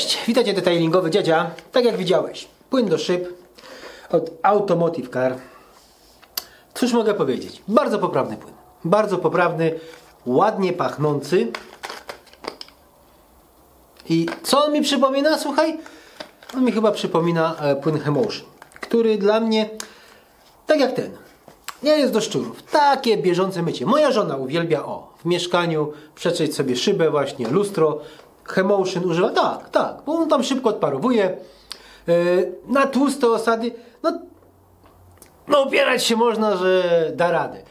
Cześć, witajcie detailingowy dziadzia. Tak jak widziałeś, płyn do szyb od Automotive Car. Cóż mogę powiedzieć? Bardzo poprawny płyn. Bardzo poprawny, ładnie pachnący. I co on mi przypomina? Słuchaj, on mi chyba przypomina e, płyn Hemotion, który dla mnie, tak jak ten, nie jest do szczurów. Takie bieżące mycie. Moja żona uwielbia, o, w mieszkaniu przetrzeć sobie szybę właśnie, lustro, Hemotion używa. Tak, tak, bo on tam szybko odparowuje. Yy, na tłuste osady, no, no opierać się można, że da radę.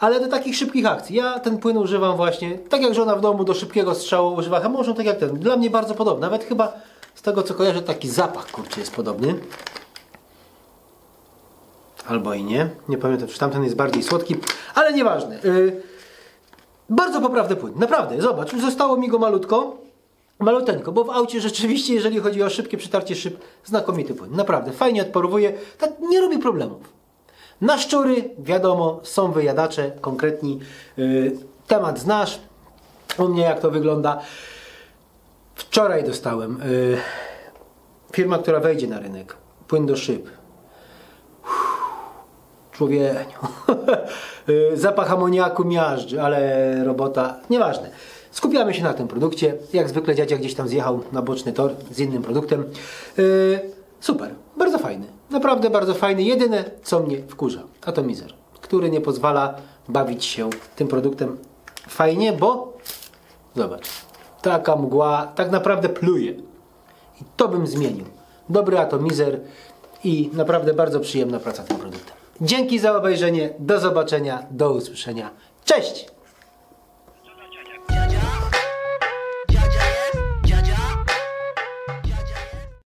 Ale do takich szybkich akcji. Ja ten płyn używam właśnie, tak jak żona w domu do szybkiego strzału używa Hemotion, tak jak ten. Dla mnie bardzo podobny. Nawet chyba z tego co kojarzę, taki zapach kurczę jest podobny. Albo i nie. Nie pamiętam, czy tamten jest bardziej słodki, ale nieważne. Yy, bardzo poprawny płyn. Naprawdę, zobacz, zostało mi go malutko. Maluteńko, bo w aucie rzeczywiście, jeżeli chodzi o szybkie przytarcie szyb, znakomity płyn. Naprawdę, fajnie odparowuje, tak nie robi problemów. Na szczury, wiadomo, są wyjadacze, konkretni. Yy, temat znasz. U mnie jak to wygląda. Wczoraj dostałem yy, firma, która wejdzie na rynek. Płyn do szyb. Człowieniu. Y, Zapach amoniaku miażdży, ale robota, nieważne. Skupiamy się na tym produkcie. Jak zwykle dziadzia gdzieś tam zjechał na boczny tor z innym produktem. Yy, super, bardzo fajny. Naprawdę bardzo fajny. Jedyne, co mnie wkurza, atomizer, który nie pozwala bawić się tym produktem fajnie, bo zobacz, taka mgła tak naprawdę pluje. I to bym zmienił. Dobry atomizer i naprawdę bardzo przyjemna praca tym produktem. Dzięki za obejrzenie. Do zobaczenia. Do usłyszenia. Cześć!